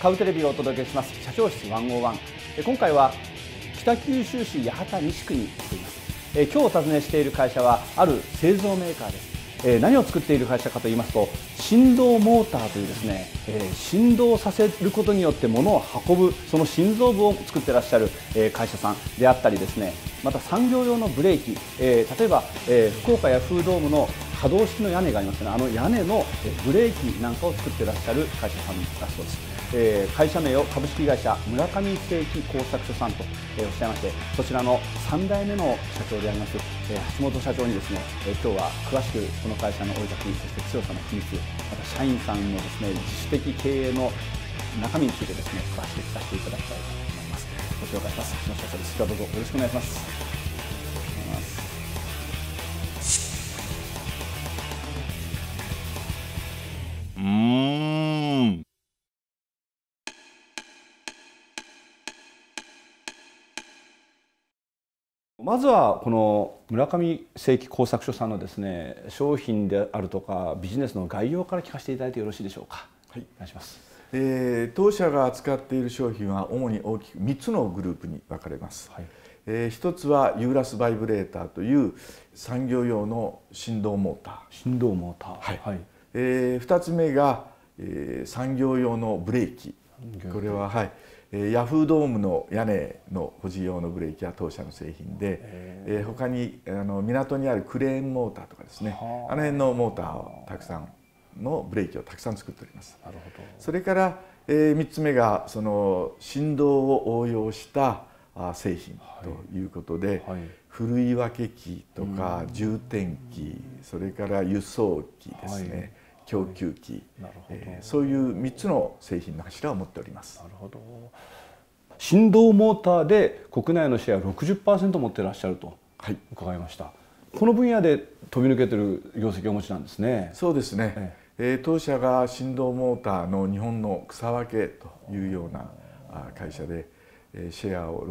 カウテレビがお届けします。社長室101今回は北九州市八幡西区に来ています。今日お尋ねしている会社はある製造メーカーです。え何を作っている会社かと言いますと振動モーターというですね、え振動させることによって物を運ぶその心臓部を作ってらっしゃる、え会社さんであったりですねまた産業用のブレーキ、え例えば、え福岡ヤフードームの可動式の屋根がありますね。あの屋根のブレーキなんかを作ってらっしゃる会社さんだそうです、えー、会社名を株式会社村上製機工作所さんと、えー、おっしゃいましてそちらの3代目の社長であります、えー、橋本社長にですね、え今日は詳しくこの会社の追い立ちそして強さの秘密また社員さんのですね自主的経営の中身についてですね詳しく聞かせていただきたいと思います。ご紹介します。橋本社長です。今日はどうぞよろしくお願いします。まずはこの村上正規工作所さんのですね商品であるとかビジネスの概要から聞かせていただいてよろしいでしょうか。はい、お願いします。えー、当社が扱っている商品は主に大きく3つのグループに分かれます。はい、えー、一つはユーラスバイブレーターという産業用の振動モーター。振動モーター。はい。はい、えー、2つ目が、えー、産業用のブレーキ。これははい。ヤフードームの屋根の保持用のブレーキは当社の製品で、えー、他にあの港にあるクレーンモーターとかですね。あ。の辺のモーターをたくさんのブレーキをたくさん作っております。なるほど。それから、えー、3つ目がその振動を応用した製品ということで、はい。はい、ふるい分け機とか充填機それから輸送機ですね、はい供給機、えー、そういう3つの製品の柱を持っております。なるほど。振動モーターで国内のシェア60%持ってらっしゃると伺いました、はい、この分野で飛び抜けてる業績をお持ちなんですね。そうですね、ええ。ー、当社が振動モーターの日本の草分けというような会社でシェアを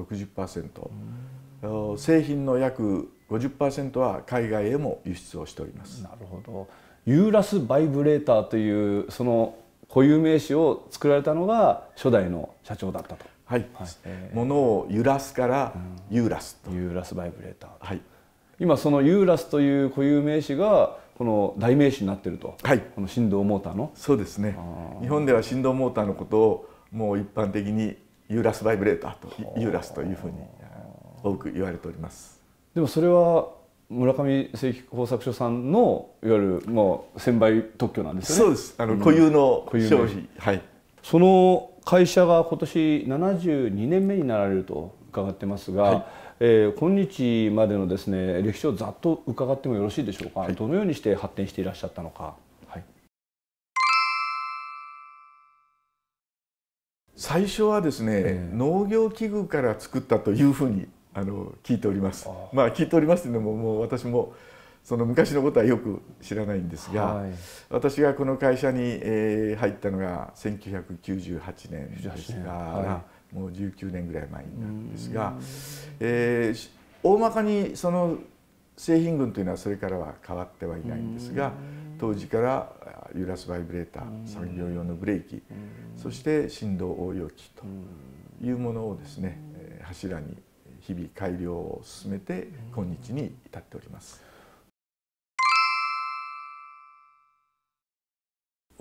60%製品の約50%は海外へも輸出をしております。なるほどユーラスバイブレーターというその固有名詞を作られたのが初代の社長だったと。はい。はいえー、ものを揺らすからユーラスと、ユーラスバイブレーター。はい。今そのユーラスという固有名詞がこの代名詞になっていると。はい。この振動モーターの。そうですね。日本では振動モーターのことをもう一般的にユーラスバイブレーターとユーラスというふうに多く言われております。でもそれは村上製機工作所さんのいわゆるもう専売特許なんですよね。そうです。あの固有の商品、はい。その会社が今年72年目になられると伺ってますが、はい、えー、今日までのですね歴史をざっと伺ってもよろしいでしょうか？はい、どのようにして発展していらっしゃったのか？はい。最初はですね、えー、農業器具から作ったというふうにあの聞いております。まあ聞いておりますというのももう私もその昔のことはよく知らないんですが、はい、私がこの会社に、えー、入ったのが1998年ですが、はい、もう19年ぐらい前になるんですが、えー、大まかにその製品群というのはそれからは変わってはいないんですが当時からユーラスバイブレーター産業用のブレーキそして振動応用機というものをですね柱に日々改良を進めて今日に至っております。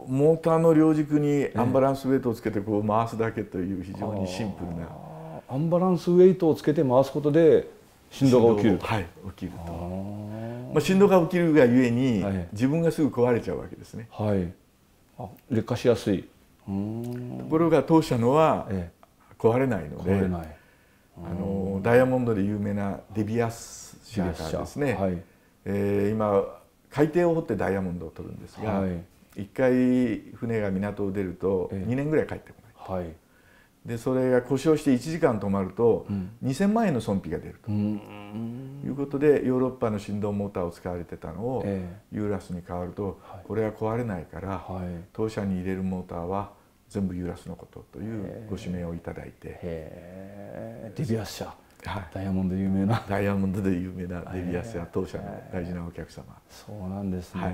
モーターの両軸にアンバランスウェイトをつけてこう回すだけという非常にシンプルな、アンバランスウェイトをつけて回すことで振動が起きるはい起きると。まあ、振動が起きるがゆえに、はい、自分がすぐ壊れちゃうわけですね。はい。あ劣化しやすい。ところが当社のは壊れないので、壊れないあのダイヤモンドで有名なデビアス社ですね、はい、えー、今海底を掘ってダイヤモンドを取るんですが、はい、1回船が港を出ると2年ぐらい帰ってこない、はい、でそれが故障して1時間止まると2,000万円の損費が出ると、いうことでヨーロッパの振動モーターを使われてたのをユーラスに変わるとこれは壊れないから当社に入れるモーターは全部ユーラスのことというご指名をいただいて。デビアス社はい、ダイヤモンド有名な。ダイヤモンドで有名なデビアスや当社の大事なお客様。そうなんですね、は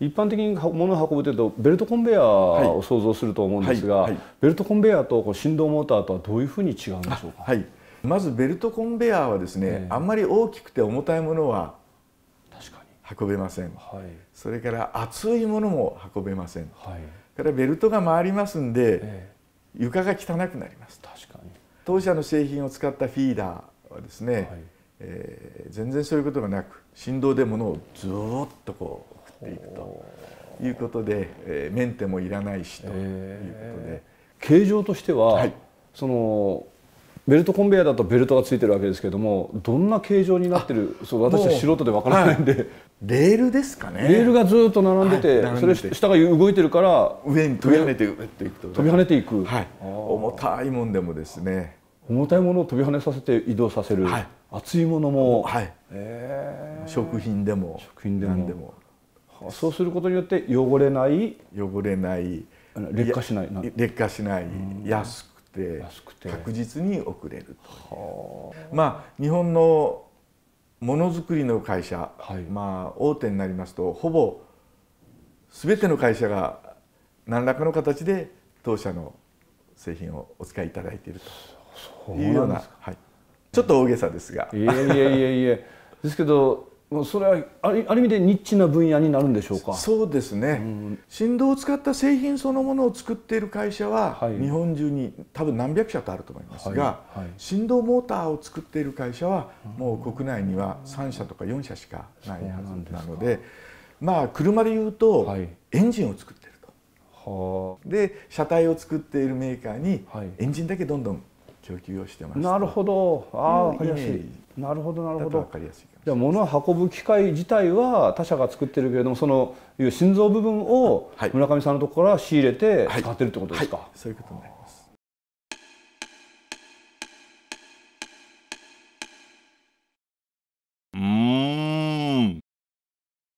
い、一般的に物を運ぶというとベルトコンベヤーを想像すると思うんですが、はい。はい、ベルトコンベヤーと振動モーターとはどういうふうに違うんでしょうか、はい、まずベルトコンベヤーはですね、えー、あんまり大きくて重たいものは運べません、はい、それから熱いものも運べません、はい、からベルトが回りますんで、えー、床が汚くなります。確かに。当社の製品を使ったフィーダーはですね、はい、えー、全然そういうことがなく振動で物をずっとこう送っていくということで、えー、メンテもいらないしということで、えー、形状としては、はい、そのベルトコンベヤーだとベルトがついてるわけですけれどもどんな形状になってるそう私は素人でわからないんで、はい、レールですかね。レールがずっと並んでて、はい、それ下が動いてるから上に飛び跳ねていくと。飛び跳ねていく、はい、重たいもんでもですね。重たいものを飛び跳ねさせて移動させる、はい、熱いものも、はい。えー、食品でも食品でも。でも。そうすることによって汚れない。汚れない。劣化しない劣化しない。安くて確実に送れるとまあ日本のものづくりの会社、はい、まあ大手になりますとほぼ全ての会社が何らかの形で当社の製品をお使いいただいていると。いうようなはい、ちょっと大げさですが。いえいえいえいえ。ですけどそれはある意味でニッチな分野になるんでしょうか？そうですね、うん、振動を使った製品そのものを作っている会社は、はい、日本中に多分何百社とあると思いますが、はい。はい、振動モーターを作っている会社はもう国内には3社とか4社しかないはずなのでまあ車でいうとエンジンを作っていると。で車体を作っているメーカーにエンジンだけどんどん供給をしてますなるほど。ああ分かりやすいなるほどなるほど。分かりやすいじゃあ物を運ぶ機械自体は他社が作ってるけれどもそのいう心臓部分を村上さんのところから仕入れて使ってるってことですか、はい。はい、そういうことね